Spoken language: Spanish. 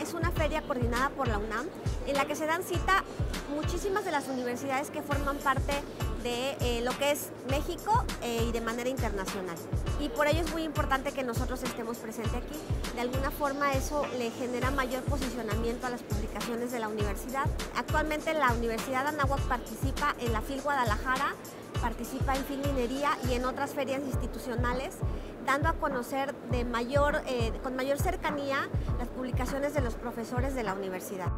Es una feria coordinada por la UNAM en la que se dan cita muchísimas de las universidades que forman parte de eh, lo que es México eh, y de manera internacional. Y por ello es muy importante que nosotros estemos presentes aquí. De alguna forma eso le genera mayor posicionamiento a las publicaciones de la universidad. Actualmente la Universidad de Anáhuac participa en la FIL Guadalajara, participa en FIL Minería y en otras ferias institucionales, dando a conocer de mayor, eh, con mayor cercanía las publicaciones de los profesores de la universidad.